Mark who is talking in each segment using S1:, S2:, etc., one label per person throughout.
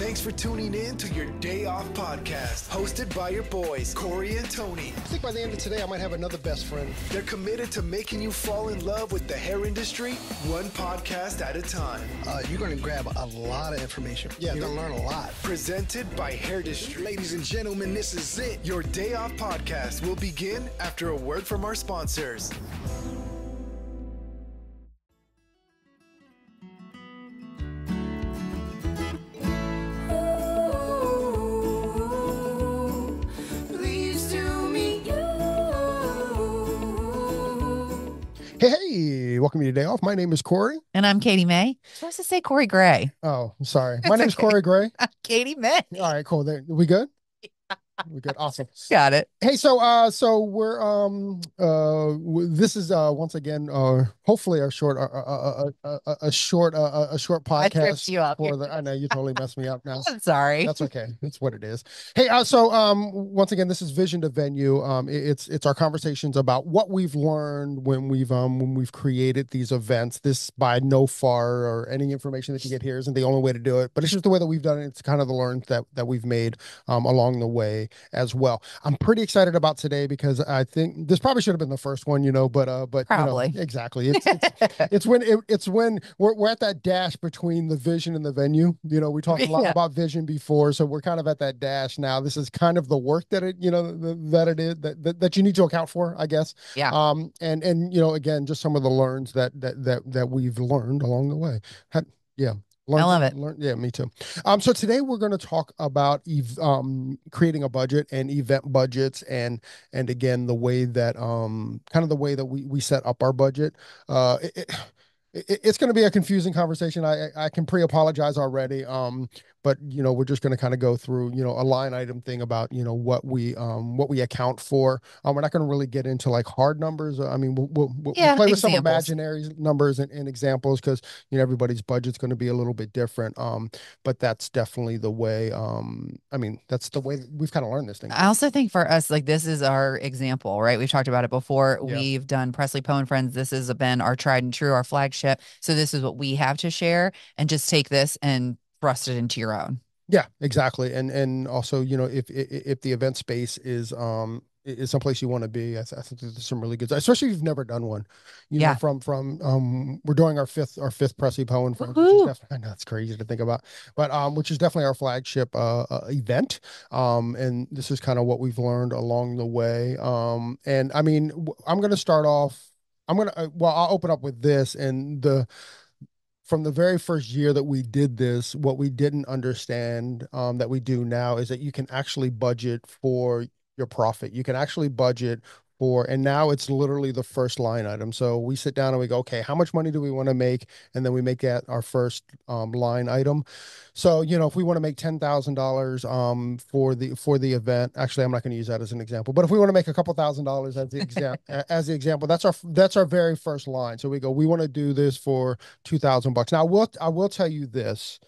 S1: Thanks for tuning in to your Day Off podcast, hosted by your boys, Corey and Tony.
S2: I think by the end of today, I might have another best friend.
S1: They're committed to making you fall in love with the hair industry, one podcast at a time.
S2: Uh, you're going to grab a lot of information. Yeah, you're going to learn a lot.
S1: Presented by Hairdustry.
S2: Ladies and gentlemen, this is it.
S1: Your Day Off podcast will begin after a word from our sponsors.
S2: Hey, hey, welcome to your day off. My name is Corey.
S3: And I'm Katie May. Supposed to say Corey Gray.
S2: Oh, I'm sorry. My name is Corey Gray.
S3: Katie May.
S2: All right, cool. There, we good? We good. Awesome.
S3: Got it.
S2: Hey, so uh, so we're um uh this is uh once again uh hopefully a short uh, uh, uh, uh, a short uh, a short podcast.
S3: I you up.
S2: for the. I know you totally messed me up now.
S3: I'm sorry.
S2: That's okay. That's what it is. Hey, uh, so um, once again, this is Vision to Venue. Um, it- it's it's our conversations about what we've learned when we've um when we've created these events. This by no far or any information that you get here isn't the only way to do it, but it's just the way that we've done it. It's kind of the learns that that we've made um along the way as well. I'm pretty excited about today because I think this probably should have been the first one, you know, but uh, but you know,
S3: Probably.
S2: exactly. It's, it's it's when it, it's when we're, we're at that dash between the vision and the venue you know we talked a lot
S3: Yeah.
S2: about vision before so we're kind of at that dash now this is kind of the work that it you know that it is that, that that you need to account for i guess
S3: Yeah.
S2: um and and you know again just some of the learns that that that, that we've learned along the way Had- learned-
S3: love it.
S2: yeah me too. Um so today we're going to talk about ev- um creating a budget and event budgets and and again the way that um kind of the way that we we set up our budget. Uh it, it, it- it's going to be a confusing conversation. I i I can pre-apologize already. Um but you know we're just going to kind of go through you know a line item thing about you know what we um what we account for um we're not going to really get into like hard numbers i mean we'll, we'll, we'll
S3: Yeah,
S2: play with some imaginary numbers and, and examples because you know everybody's budget's going to be a little bit different um but that's definitely the way um i mean that's the way we've kind of learned this thing
S3: I also think for us, like this is our example, right? We've talked about it before.
S2: Yeah.
S3: We've done Presley Poe and Friends. This has been our tried and true, our flagship. So this is what we have to share, and just take this and thrust it into your own.
S2: Yeah, exactly. And and also, you know, if if, if the event space is um is someplace you want to be, I, th- I think there's some really good, especially if you've never done one. You know,
S3: Yeah.
S2: from from um we're doing our fifth our fifth Presley Poe and Friends, which is
S3: Woohoo.
S2: definitely, I know it's crazy to think about, but um which is definitely our flagship uh, uh event. Um and this is kind of what we've learned along the way. Um and I mean, w- I'm going to start off. I'm gonna uh, well, I'll open up with this and the from the very first year that we did this, what we didn't understand um, that we do now is that you can actually budget for your profit. You can actually budget for, and now it's literally the first line item. So we sit down and we go, okay, how much money do we want to make? And then we make that our first um, line item. So you know, if we want to make ten thousand dollars um for the for the event, actually, I'm not going to use that as an example, but if we want to make a couple thousand dollars as the example, as the example, that's our that's our very first line. So we go, we want to do this for two thousand bucks. Now, I will I will tell you this,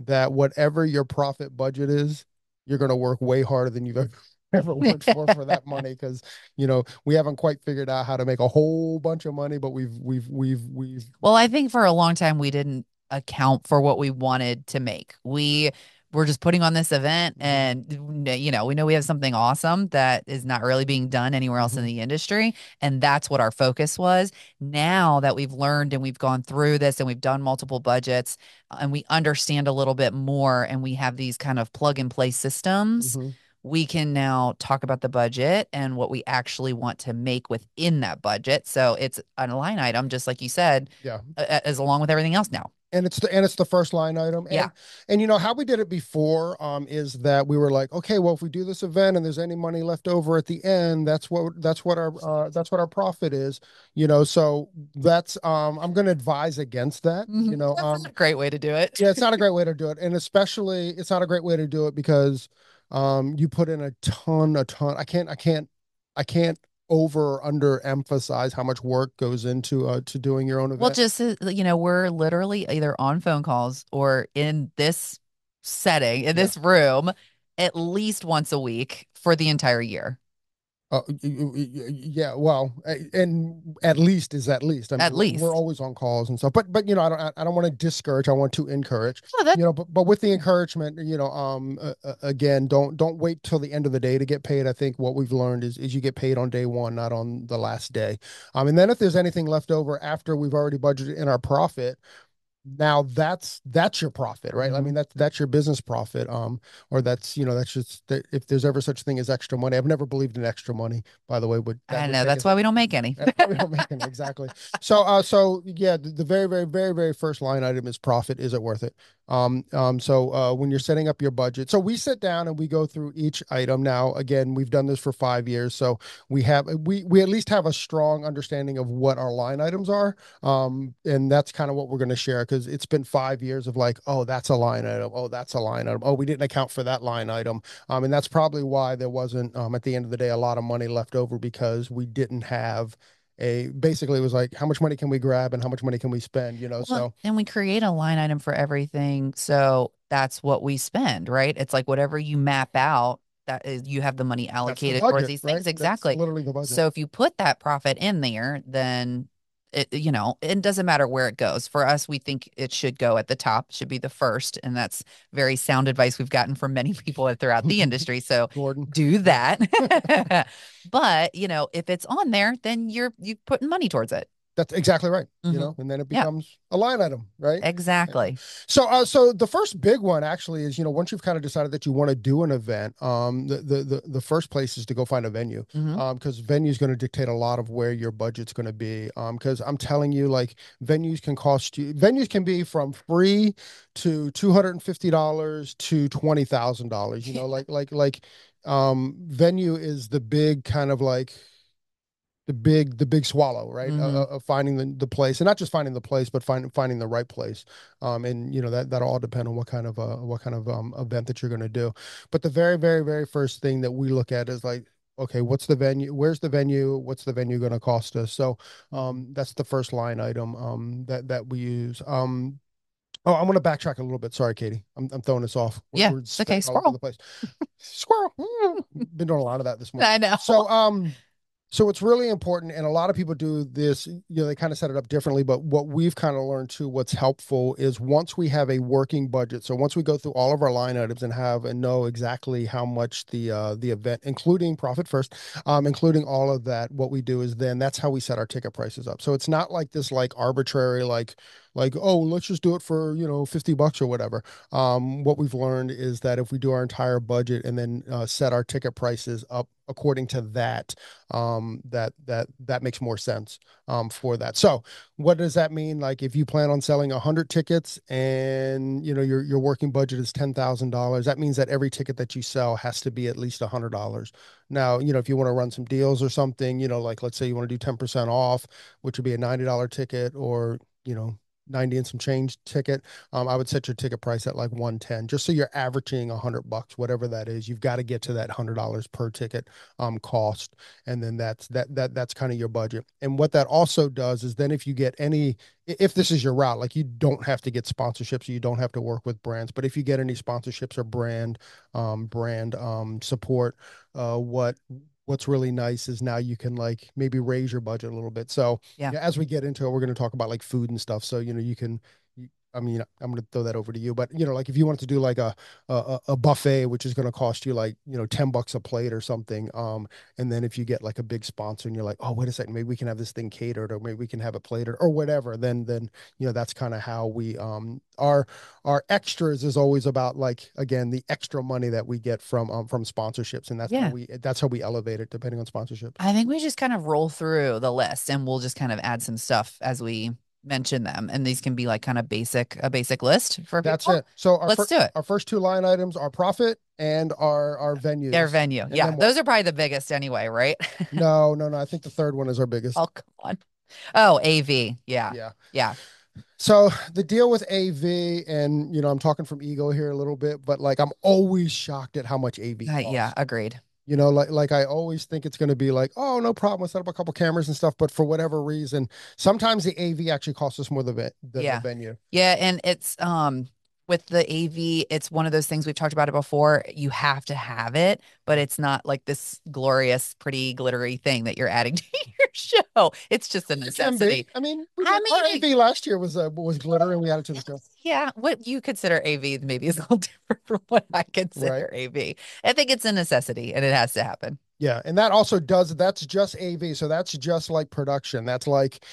S2: that whatever your profit budget is, you're going to work way harder than you've ever ever worked for for that money because you know we haven't quite figured out how to make a whole bunch of money, but we've we've we've we've
S3: Well, I think for a long time we didn't account for what we wanted to make. We were just putting on this event and you know, we know we have something awesome that is not really being done anywhere else in the industry and that's what our focus was. Now that we've learned and we've gone through this and we've done multiple budgets uh, and we understand a little bit more and we have these kind of plug and play systems
S2: Mhm.
S3: We can now talk about the budget and what we actually want to make within that budget. So it's a line item, just like you said,
S2: yeah.
S3: as along with everything else now.
S2: and it's the and it's the first line item and,
S3: Yeah.
S2: and you know how we did it before um is that we were like okay well if we do this event and there's any money left over at the end that's what that's what our uh, that's what our profit is you know so that's um i'm going to advise against that you know
S3: That's
S2: um
S3: not a great way to do it.
S2: yeah it's not a great way to do it and especially it's not a great way to do it because um you put in a ton a ton i can't i can't i can't over or under emphasize how much work goes into uh to doing your own event
S3: Well, just uh, you know, we're literally either on phone calls or in this setting, in
S2: Yeah.
S3: this room, at least once a week for the entire year.
S2: Uh, yeah, well, and at least is at least. I mean,
S3: At least.
S2: we're always on calls and stuff. But but you know, I don't I don't want to discourage. I want to encourage.
S3: Oh, that,
S2: You know, but but with the encouragement, you know, um, uh, again, don't don't wait till the end of the day to get paid. I think what we've learned is is you get paid on day one, not on the last day. Um, and then if there's anything left over after we've already budgeted in our profit. Now that's that's your profit, right? I
S3: Mhm.
S2: mean that's that's your business profit, um, or that's you know that's just that if there's ever such thing as extra money. I've never believed in extra money, by the way. But
S3: I know that's why we don't make any.
S2: we don't make them exactly. So, uh, so yeah, the, the very, very, very, very first line item is profit. Is it worth it? Um, um, so uh, when you're setting up your budget, so we sit down and we go through each item. Now, again, we've done this for five years, so we have we we at least have a strong understanding of what our line items are. Um, and that's kind of what we're going to share because it's been five years of like, oh, that's a line item. Oh, that's a line item. Oh, we didn't account for that line item. Um, and that's probably why there wasn't um, at the end of the day a lot of money left over because we didn't have a basically it was like how much money can we grab and how much money can we spend you know so
S3: Well, and we create a line item for everything. So that's what we spend, right? It's like whatever you map out, that is you have the money
S2: that's the
S3: allocated towards
S2: budget,
S3: these
S2: right?
S3: things.
S2: That's
S3: Exactly.
S2: literally the budget
S3: So if you put that profit in there, then it, you know, it doesn't matter where it goes. For us, we think it should go at the top, should be the first. And that's very sound advice we've gotten from many people throughout the industry. So
S2: Gordon
S3: do that. but, you know, if it's on there, then you're you putting money towards it.
S2: That's exactly right
S3: Mhm.
S2: you know and then it
S3: Yeah.
S2: becomes a line item right
S3: Exactly.
S2: So, uh, so the first big one actually is, you know, once you've kind of decided that you want to do an event, um, the, the the the first place is to go find a venue,
S3: Mhm.
S2: um, because venue is going to dictate a lot of where your budget's going to be. Um, because I'm telling you, like venues can cost you, venues can be from free to two hundred and fifty dollars to twenty thousand dollars. You know, like like like, um, venue is the big kind of like the big the big swallow right
S3: Mhm.
S2: uh, of finding the, the place and not just finding the place but finding finding the right place um and you know that that all depend on what kind of uh what kind of um event that you're going to do but the very very very first thing that we look at is like okay what's the venue where's the venue what's the venue going to cost us so um that's the first line item um that that we use um Oh, I'm going to backtrack a little bit. Sorry, Katie. I'm, I'm throwing this off. We're-
S3: Yeah,
S2: we're
S3: okay.
S2: over the place. Squirrel. Been doing a lot of that this morning
S3: I know.
S2: so um so it's really important and a lot of people do this you know they kind of set it up differently but what we've kind of learned too what's helpful is once we have a working budget so once we go through all of our line items and have and know exactly how much the uh the event including profit first um including all of that what we do is then that's how we set our ticket prices up. So it's not like this like arbitrary like like oh let's just do it for you know 50 bucks or whatever. Um, what we've learned is that if we do our entire budget and then uh, set our ticket prices up according to that um, that that that makes more sense um, for that. So what does that mean? Like if you plan on selling 100 tickets and you know your your working budget is $10,000 that means that every ticket that you sell has to be at least $100 now you know if you want to run some deals or something you know like let's say you want to do 10% off which would be a $90 ticket or you know 90 and some change ticket um, I would set your ticket price at like 110, just so you're averaging 100 bucks, whatever that is. You've got to get to that $100 per ticket um, cost, and then that's that that that's kind of your budget. And what that also does is then if you get any, if this is your route, like you don't have to get sponsorships, you don't have to work with brands, but if you get any sponsorships or brand um, brand um, support, uh, what what's really nice is now you can like maybe raise your budget a little bit. So
S3: Yeah.
S2: as we get into it, we're going to talk about like food and stuff. So you know you can I mean, I'm going to throw that over to you, but you know, like if you wanted to do like a a, a buffet, which is going to cost you like you know ten bucks a plate or something, um, and then if you get like a big sponsor and you're like, oh wait a second, maybe we can have this thing catered, or maybe we can have it plated, or whatever, then then you know that's kind of how we um our our extras is always about like again the extra money that we get from um from sponsorships, and that's
S3: Yeah.
S2: how we that's how we elevate it depending on sponsorship.
S3: I think we just kind of roll through the list and we'll just kind of add some stuff as we mention them. And these can be like kind of basic, a basic list for
S2: That's
S3: people.
S2: it. So our
S3: Let's do it.
S2: our first two line items are profit and our our venue
S3: Their venue.
S2: And
S3: Yeah. Those are probably the biggest anyway, right?
S2: No, no, no. I think the third one is our biggest.
S3: oh, come on. Oh, AV. Yeah.
S2: Yeah.
S3: Yeah.
S2: So the deal with AV, and you know, I'm talking from ego here a little bit, but like I'm always shocked at how much AV.
S3: Uh, yeah. Agreed.
S2: You know, like like I always think it's going to be like, oh, no problem, we'll set up a couple cameras and stuff. But for whatever reason, sometimes the AV actually costs us more than the,
S3: Yeah.
S2: the venue.
S3: Yeah. And it's, um, with the AV, it's one of those things we've talked about it before. You have to have it, but it's not like this glorious, pretty, glittery thing that you're adding to your show. It's just a
S2: It can be.
S3: necessity.
S2: I mean, we
S3: I
S2: did- our
S3: mean,
S2: AV last year was uh, was glitter, and we added to the show.
S3: Yeah, what you consider AV maybe is a little different from what I consider AV. I think it's a necessity and it has to happen.
S2: Yeah, and that also does that's just AV. So that's just like production. That's like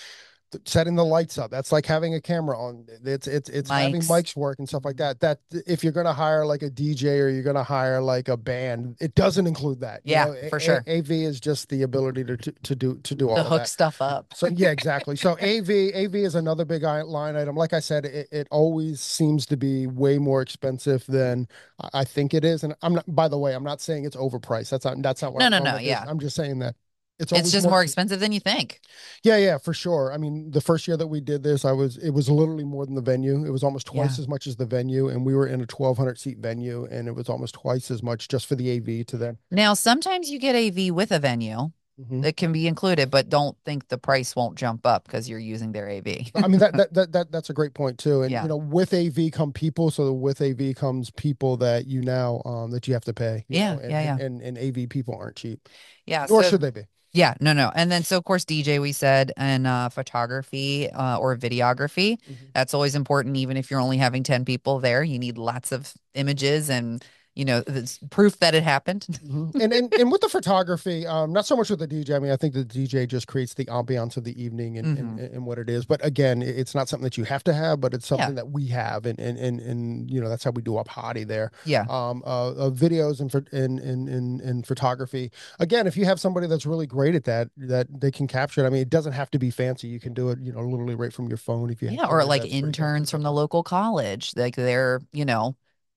S2: setting the lights up. That's like having a camera on. It's it's it's having
S3: Mics.
S2: mics work and stuff like that. That if you're gonna hire like a DJ or you're gonna hire like a band, it doesn't include that. you
S3: Yeah,
S2: know?
S3: For
S2: A-
S3: sure.
S2: AV is just the ability to to, to do to do all
S3: To hook
S2: that.
S3: stuff up.
S2: So yeah, exactly. So AV AV is another big line item. Like I said, it, it always seems to be way more expensive than I think it is. And I'm not. By the way, I'm not saying it's overpriced. That's not. That's not what.
S3: No,
S2: I'm
S3: no, no, yeah.
S2: I'm just saying that it's.
S3: It's just more expensive than you think.
S2: Yeah, yeah, for sure. I mean, the first year that we did this, I was. It was literally more than the venue. It was almost twice
S3: Yeah.
S2: as much as the venue, and we were in a 1,200 seat venue, and it was almost twice as much just for the AV to then.
S3: Now, sometimes you get AV with a venue
S2: Mhm.
S3: that can be included, but don't think the price won't jump up because you're using their AV.
S2: I mean that, that that that that's a great point too. And
S3: Yeah.
S2: you know, with AV come people, so with AV comes people that you now um that you have to pay.
S3: Yeah,
S2: know, and,
S3: yeah,
S2: and, and and AV people aren't cheap.
S3: Yeah.
S2: Nor
S3: so-
S2: should they be.
S3: Yeah, no, no. And then, so of course, DJ, we said, and uh, photography uh, or videography.
S2: Mhm.
S3: That's always important, even if you're only having 10 people there. You need lots of images and, you know, it's proof that it happened.
S2: Mhm. and, and and with the photography, um, not so much with the DJ. I mean, I think the DJ just creates the ambiance of the evening and, and, and what it is. But again, it's not something that you have to have, but it's something that we have, and and and, and you know that's how we do up hottie there.
S3: Yeah.
S2: um, uh, uh, videos and for in, in in in photography. Again, if you have somebody that's really great at that, that they can capture it. I mean, it doesn't have to be fancy. You can do it, you know, literally right from your phone. If you have
S3: Yeah. Or like interns from the local college. Like they're, you know,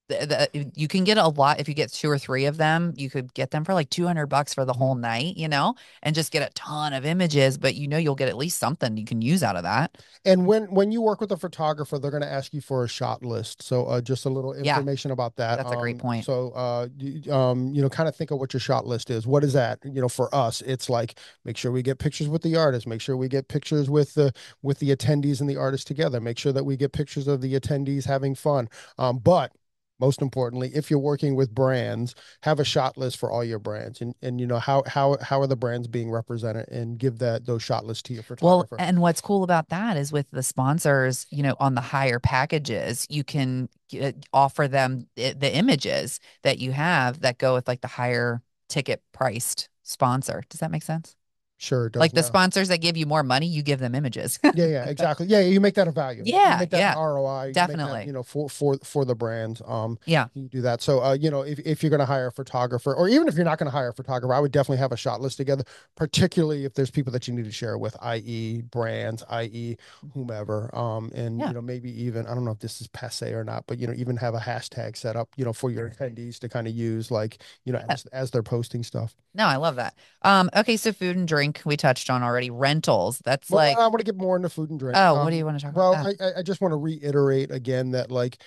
S3: the, the, you can get a lot if you get two or three of them. You could get them for like 200 bucks for the whole night, you know, and just get a ton of images, but you know, you'll get at least something you can use out of that.
S2: And when when you work with a photographer, they're going to ask you for a shot list. So uh, just a little
S3: Yeah.
S2: information about that.
S3: That's a great
S2: Um,
S3: point.
S2: So uh, y- um, you know, kind of think of what your shot list is. What is that? You know, for us, it's like make sure we get pictures with the artist. Make sure we get pictures with the with the attendees and the artist together. Make sure that we get pictures of the attendees having fun. Um, but most importantly, if you're working with brands, have a shot list for all your brands, and and you know how how how are the brands being represented, and give that those shot lists to your photographer Well,
S3: and what's cool about that is with the sponsors, you know, on the higher packages, you can get, offer them the, the images that you have that go with like the higher ticket priced sponsor. Does that make sense?
S2: Sure,
S3: like the
S2: now.
S3: sponsors that give you more money, you give them images.
S2: yeah yeah exactly yeah you make that a value You
S3: Yeah,
S2: make that
S3: yeah,
S2: roi you make that,
S3: definitely.
S2: you know for for for the brands um
S3: Yeah.
S2: you do that so uh you know if, if you're going to hire a photographer or even if you're not going to hire a photographer i would definitely have a shot list together particularly if there's people that you need to share with i.e brands i.e whomever um and
S3: Yeah.
S2: you know maybe even i don't know if this is passe or not but you know even have a hashtag set up you know for your attendees to kind of use like you know
S3: Yeah.
S2: as, as they're posting stuff
S3: no, I love that. Um, okay, so food and drink we touched on already. Rentals. That's
S2: well,
S3: like
S2: i want to get more into food and drink
S3: oh,
S2: Um,
S3: what do you want to talk
S2: Well,
S3: about?
S2: I, I- I just want to reiterate again that like,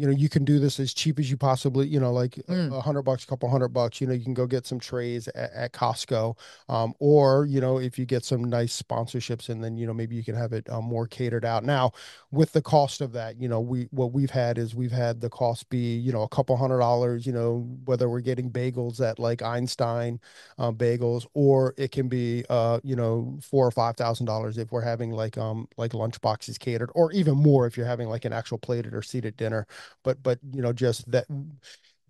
S2: you know, you can do this as cheap as you possibly, you know, like a-
S3: Mm.
S2: hundred bucks, a couple hundred bucks, you know, you can go get some trays at, at Costco. Um, or, you know, if you get some nice sponsorships and then, you know, maybe you can have it um, more catered out. Now, with the cost of that, you know, we, what we've had is we've had the cost be, you know, a couple hundred dollars, you know, whether we're getting bagels at like Einstein um, bagels, or it can be, uh, you know, four or five thousand dollars if we're having like um like lunch boxes catered, or even more if you're having like an actual plated or seated dinner. But but you know, just that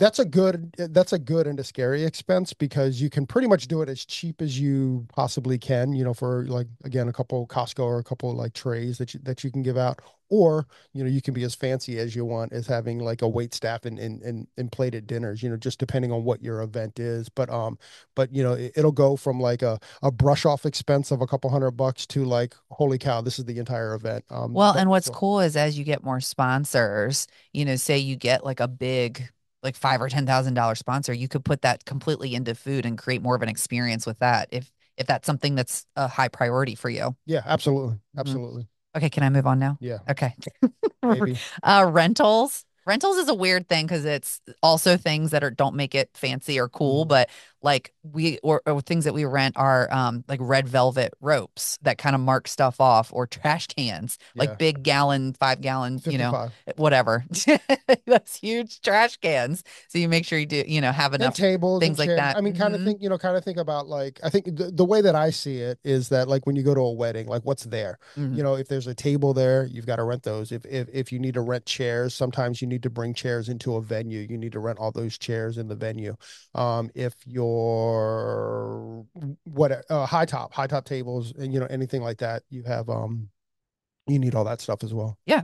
S2: that's a good that's a good and a scary expense because you can pretty much do it as cheap as you possibly can. You know, for like again a couple Costco or a couple like trays that you that you can give out, or you know you can be as fancy as you want as having like a wait staff and and and, and plated dinners. You know, just depending on what your event is. But um, but you know it, it'll go from like a a brush off expense of a couple hundred bucks to like holy cow, this is the entire event. Um,
S3: Well, and what's
S2: so-
S3: cool is as you get more sponsors, you know, say you get like a big, like five or ten thousand dollar sponsor, you could put that completely into food and create more of an experience with that. If if that's something that's a high priority for you.
S2: Yeah, absolutely,
S3: Mm-hmm.
S2: absolutely.
S3: Okay, can I move on now?
S2: Yeah,
S3: Okay. uh rentals. Rentals is a weird thing because it's also things that are don't make it fancy or cool,
S2: Mhm.
S3: but like we or, or things that we rent are um like red velvet ropes that kind of mark stuff off or trash cans,
S2: Yeah.
S3: like big gallon, five gallon, you know, whatever. That's huge trash cans. So you make sure you do, you know, have
S2: and
S3: enough.
S2: tables
S3: things like
S2: chairs.
S3: that.
S2: I mean, kind of
S3: Mhm.
S2: think, you know, kind of think about like I think the, the way that I see it is that like when you go to a wedding, like what's there?
S3: Mhm.
S2: You know, if there's a table there, you've got to rent those. If if if you need to rent chairs, sometimes you need to bring chairs into a venue. You need to rent all those chairs in the venue. Um, if you're what uh, high top, high top tables, and you know anything like that, you have um, you need all that stuff as well.
S3: Yeah.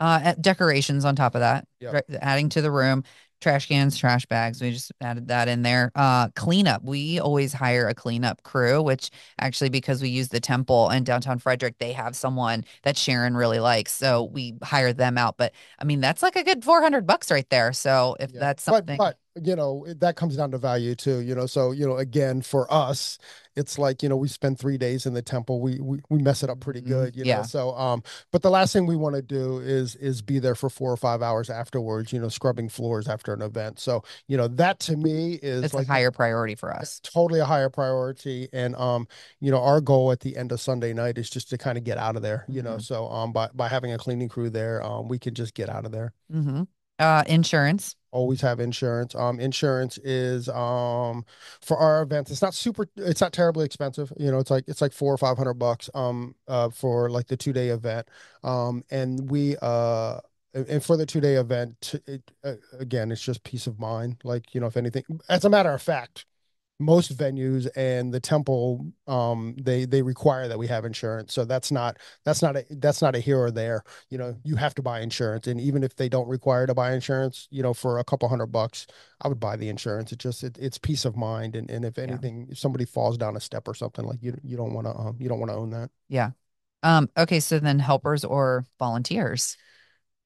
S3: Uh decorations on top of that
S2: Yep.
S3: adding to the room trash cans trash bags we just added that in there uh cleanup we always hire a cleanup crew which actually because we use the temple in downtown frederick they have someone that sharon really likes so we hire them out but i mean that's like a good 400 bucks right there so if
S2: Yeah.
S3: that's something
S2: but you know that comes down to value too you know so you know again for us it's like you know we spend three days in the temple we we, we mess it up pretty
S3: Mhm.
S2: good you
S3: Yeah.
S2: know so um but the last thing we want to do is is be there for four or five hours afterwards you know scrubbing floors after an event so you know that to me is
S3: it's
S2: like
S3: a higher priority for us
S2: totally a higher priority and um you know our goal at the end of sunday night is just to kind of get out of there you know
S3: Mhm.
S2: so um by by having a cleaning crew there um we can just get out of there
S3: mm-hmm. uh insurance
S2: always have insurance. Um, insurance is um for our events. It's not super. It's not terribly expensive. You know, it's like it's like four or five hundred bucks. Um, uh, for like the two day event. Um, and we uh. And for the two day event, it, uh, again, it's just peace of mind. Like, you know, if anything, as a matter of fact, most venues and the temple, um, they they require that we have insurance. So that's not that's not a that's not a here or there. You know you have to buy insurance. And even if they don't require to buy insurance you know for a couple hundred bucks i would buy the insurance. It just it, it's peace of mind. And, and if
S3: Yeah.
S2: anything if somebody falls down a step or something like you you don't want to um, you don't want to own that. Yeah.
S3: um okay. So then helpers or volunteers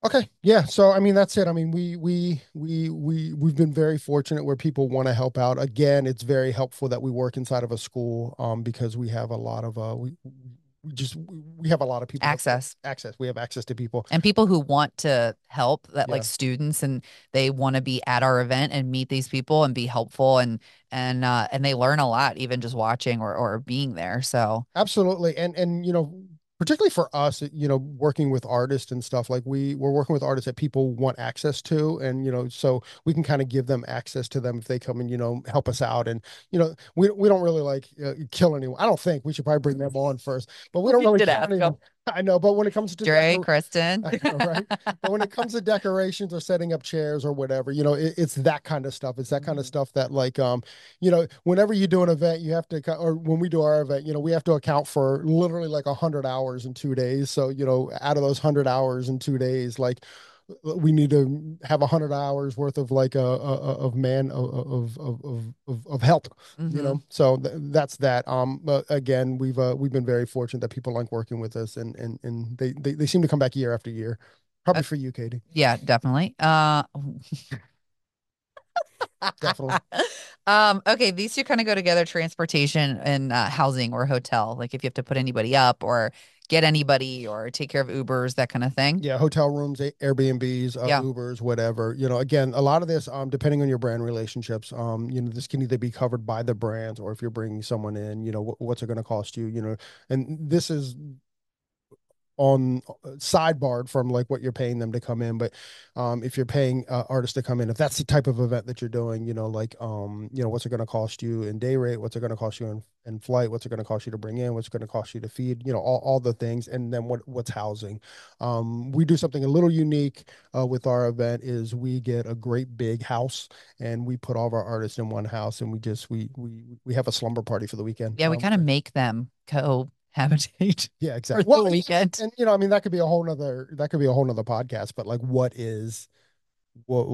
S2: okay. Yeah. So i mean that's it. I mean we we we we we've been very fortunate where people want to help out. Again it's very helpful that we work inside of a school um because we have a lot of uh we we just we have a lot of people.
S3: Access.
S2: Access. We have access to people.
S3: And people who want to help that
S2: Yeah.
S3: like students and they want to be at our event and meet these people and be helpful and and uh and they learn a lot even just watching or or being there. So
S2: Absolutely. And and you know, particularly for us, you know, working with artists and stuff like we we're working with artists that people want access to and you know, so we can kind of give them access to them if they come and you know, help us out and you know, we we don't really like uh, kill anyone. I don't think we should probably bring them on first. But we don't
S3: You
S2: really kill
S3: ask
S2: anyone. I know, but when it comes to
S3: Dre, Kristen.
S2: Know, right? but when it comes to decorations or setting up chairs or whatever, you know, it, it's that kind of stuff. It's that kind of
S3: Mhm.
S2: stuff that, like, um, you know, whenever you do an event, you have to, or when we do our event, you know, we have to account for literally like a hundred hours in two days. So, you know, out of those hundred hours in two days, like, we need to have a hundred hours worth of like a, a of man of of of of of, help you
S3: Mhm.
S2: know so th- that's that. Um but again we've uh, we've been very fortunate that people like working with us and and and they they, they seem to come back year after year. Probably
S3: Uh,
S2: for you katie.
S3: yeah definitely. Uh
S2: Definitely.
S3: um okay these two kind of go together transportation and uh, housing or hotel like if you have to put anybody up or get anybody or take care of ubers that kind of thing.
S2: Yeah hotel rooms airbnbs uh,
S3: Yeah.
S2: ubers whatever. You know again a lot of this um depending on your brand relationships um you know this can either be covered by the brands or if you're bringing someone in you know wh- what's it going to cost you you know? And this is on uh, sidebarred from like what you're paying them to come in but um if you're paying uh, artists to come in if that's the type of event that you're doing you know like um you know what's it going to cost you in day rate? What's it going to cost you in, in flight? What's it going to cost you to bring in? What's it going to cost you to feed? You know all, all the things and then what what's housing. Um we do something a little unique uh, with our event is we get a great big house and we put all of our artists in one house and we just we we we have a slumber party for the weekend.
S3: Yeah we
S2: Um,
S3: kind of make them cohabitate
S2: yeah exactly.
S3: The weekend.
S2: and you know i mean that could be a whole nother that could be a whole nother podcast but like what is what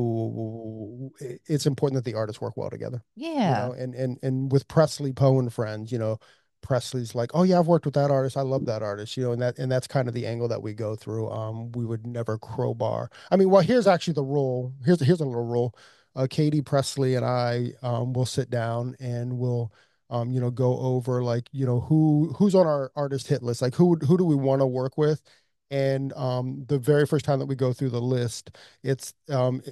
S2: it's important that the artists work well together
S3: yeah.
S2: you know and and and with presley poe and friends you know presley's like oh yeah i've worked with that artist. I love that artist you know and that and that's kind of the angle that we go through. Um we would never crowbar. I mean well here's actually the rule. Here's here's a little rule. Uh katie presley and i um will sit down and we'll um you know go over like you know who who's on our artist hit list? Like who who do we want to work with and um, the very first time that we go through the list, it's um,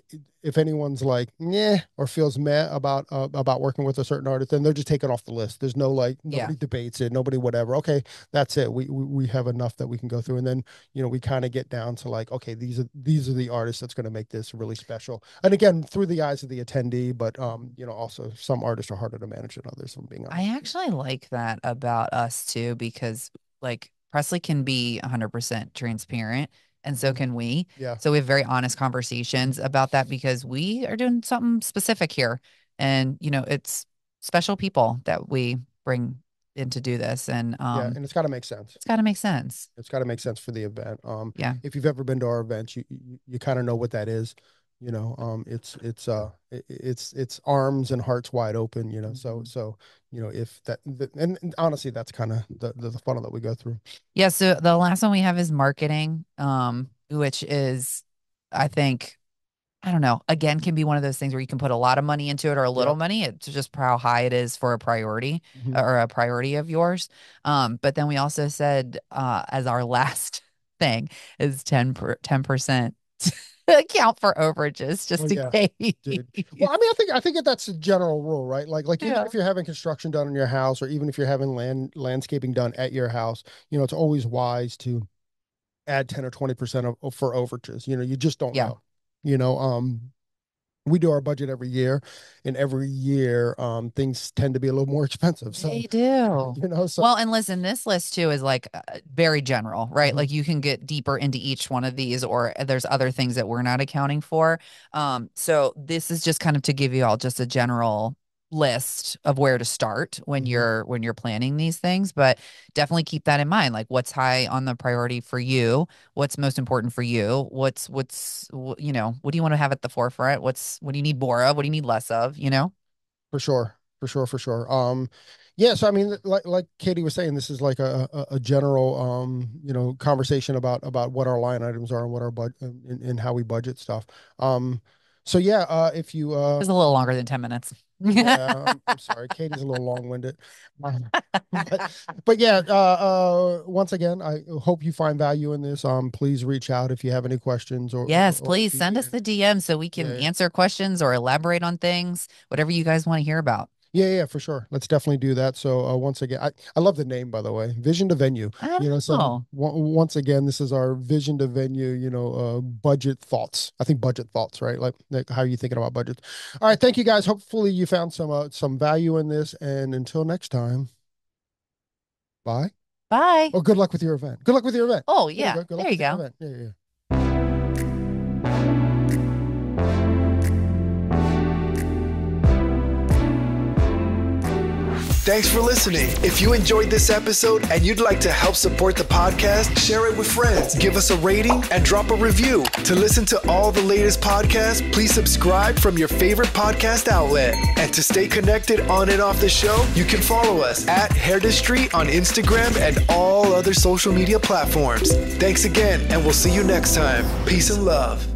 S2: if anyone's like yeah or feels meh about uh, about working with a certain artist, then they're just taken off the list. There's no like nobody
S3: Yeah.
S2: debates it, nobody whatever. Okay, that's it. We, we we have enough that we can go through, and then you know we kind of get down to like okay, these are these are the artists that's going to make this really special. And again, through the eyes of the attendee, but um, you know also some artists are harder to manage than others. From being honest.
S3: I actually like that about us too, because like Presley can be 100% transparent, and so can we.
S2: yeah.
S3: So we have very honest conversations about that because we are doing something specific here. And, you know, it's special people that we bring in to do this. And um,
S2: yeah, and it's got to make sense.
S3: it's got to make sense.
S2: It's got to make sense for the event. Um,
S3: Yeah.
S2: If you've ever been to our events, you you, you kind of know what that is. You know, um, it's it's uh it's it's arms and hearts wide open. You know, so
S3: Mhm.
S2: so you know if that and, honestly, that's kind of the, the funnel that we go through.
S3: Yeah. So the last one we have is marketing, um, which is, I think, I don't know, again, can be one of those things where you can put a lot of money into it or a little money. It's just how high it is for a priority.
S2: Mhm.
S3: or a priority of yours. Um, but then we also said uh, as our last thing is 10 per, 10% account for overages just
S2: Oh,
S3: in
S2: yeah,
S3: case.
S2: dude. Well, I mean, I think I think that that's a general rule, right? Like like even if you're having construction done in your house, or even if you're having land landscaping done at your house, you know, it's always wise to add ten or twenty percent of for overages. You know, you just don't
S3: Yeah.
S2: know. You know, um, we do our budget every year, and every year, um, things tend to be a little more expensive. So
S3: They do.
S2: you know, so
S3: Well, and listen, this list too is like uh, very general, right?
S2: Mhm.
S3: Like you can get deeper into each one of these, or uh, there's other things that we're not accounting for. Um, so this is just kind of to give you all just a general list of where to start when
S2: Mhm.
S3: you're when you're planning these things but definitely keep that in mind like what's high on the priority for you? What's most important for you? What's what's wh- you know what do you want to have at the forefront? What's what do you need more of? What do you need less of you know?
S2: For sure for sure for sure. Um yeah so i mean like like katie was saying this is like a a, a general um you know conversation about about what our line items are and what our budget and, and how we budget stuff. Um so yeah uh if you uh
S3: it was a little longer than 10 minutes.
S2: Yeah I'm, I'm sorry. Katie's a little long-winded. But, but yeah uh uh once again i hope you find value in this. Um please reach out if you have any questions or
S3: Yes,
S2: or-
S3: please send us the DM so we can
S2: yeah.
S3: answer questions or elaborate on things, whatever you guys want to hear about.
S2: Yeah yeah for sure let's definitely do that so uh once again i i love the name by the way vision to venue
S3: I
S2: you know so
S3: know.
S2: on- once again this is our vision to venue you know uh budget thoughts i think budget thoughts right like, like how are you thinking about budgets all right thank you guys hopefully you found some uh, some value in this and until next time bye
S3: Bye.
S2: oh good luck with your event good luck with your event
S3: Oh,
S2: There
S3: yeah.
S2: go. Good luck
S3: There you go.
S2: yeah, yeah.
S1: Thanks for listening. If you enjoyed this episode and you'd like to help support the podcast, share it with friends, give us a rating, and drop a review. To listen to all the latest podcasts, please subscribe from your favorite podcast outlet. And to stay connected on and off the show, you can follow us at Street on Instagram and all other social media platforms. Thanks again, and we'll see you next time. Peace and love.